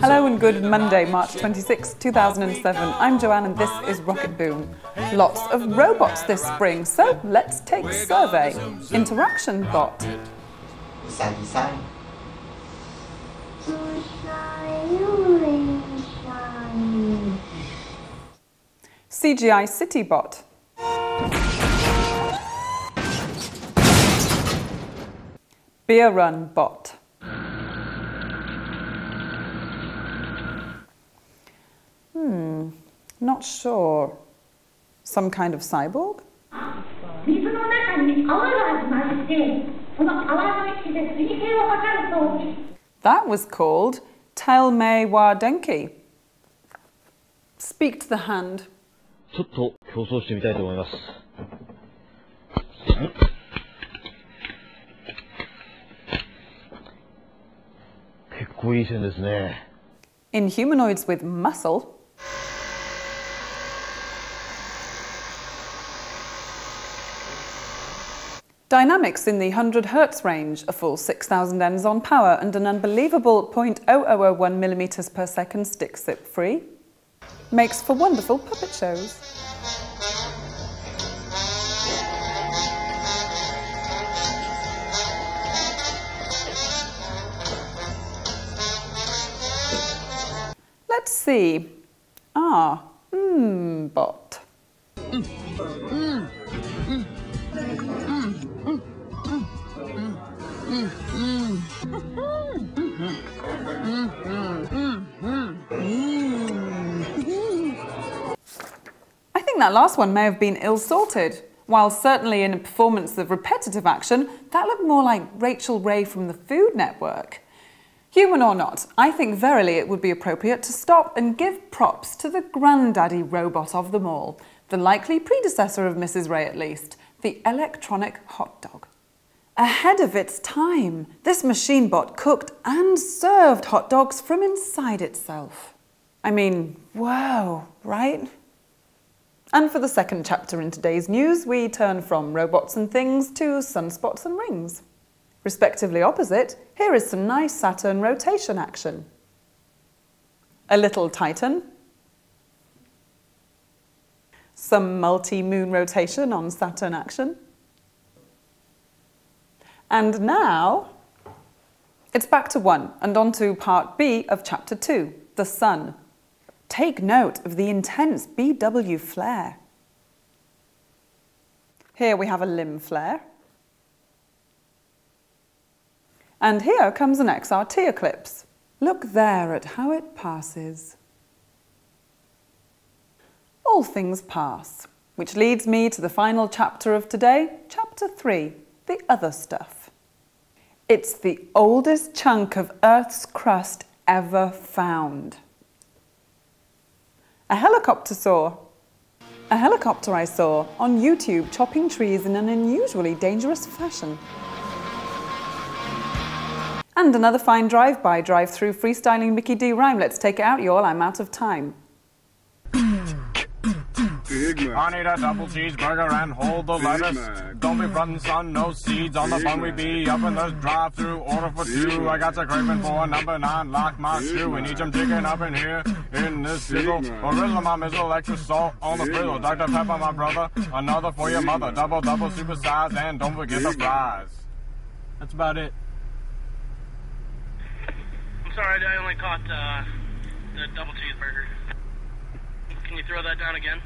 Hello and good Monday, March 26, 2007. I'm Joanne and this is Rocketboom. Lots of robots this spring, so let's take survey. Interaction bot. Design, design. CGI City bot. Beer Run bot. Hmm, not sure. Some kind of cyborg? 水の中に泡がありまして、その泡の位置で水平を測る装置。 That was called Telme Wardenki. Speak to the hand. ちょっと競争してみたいと思います。 is there? In humanoids with muscle, Dynamics in the 100 Hz range, a full 6000 n's on power and an unbelievable 0.0001 millimeters per second stick slip free, makes for wonderful puppet shows. See. Ah, hmm, bot. I think that last one may have been ill sorted. While certainly in a performance of repetitive action, that looked more like Rachael Ray from the Food Network. Human or not, I think verily it would be appropriate to stop and give props to the granddaddy robot of them all, the likely predecessor of Mrs. Ray at least, the electronic hot dog. Ahead of its time, this machine bot cooked and served hot dogs from inside itself. I mean, whoa, right? And for the second chapter in today's news, we turn from robots and things to sunspots and rings. Respectively opposite, here is some nice Saturn rotation action. A little Titan. Some multi-moon rotation on Saturn action. And now, it's back to one and on to part B of chapter two, the sun. Take note of the intense BW flare. Here we have a limb flare. And here comes an XRT eclipse. Look there at how it passes. All things pass, which leads me to the final chapter of today, chapter 3, the other stuff. It's the oldest chunk of Earth's crust ever found. A helicopter saw. A helicopter I saw on YouTube chopping trees in an unusually dangerous fashion. And another fine drive-by, drive-through freestyling Mickey D rhyme. Let's take it out, y'all. I'm out of time. Big I Mac. need a double cheeseburger and hold the Big lettuce. Mac. Don't be frontin', son, no seeds on the bun. We be up in the drive-through, order for Big two. Mac. I got a craving for a number nine, lock my Big shoe. We Mac. need some chicken up in here, in this Big sizzle. Mac. Or rizzle my mizzle, extra salt on the Big frizzle. Dr. Pepper, my brother, another for your mother. Mac. Double, double, super size, and don't forget the Big Mac. fries. That's about it. I'm sorry, I only caught uh, the double cheeseburger. Can you throw that down again?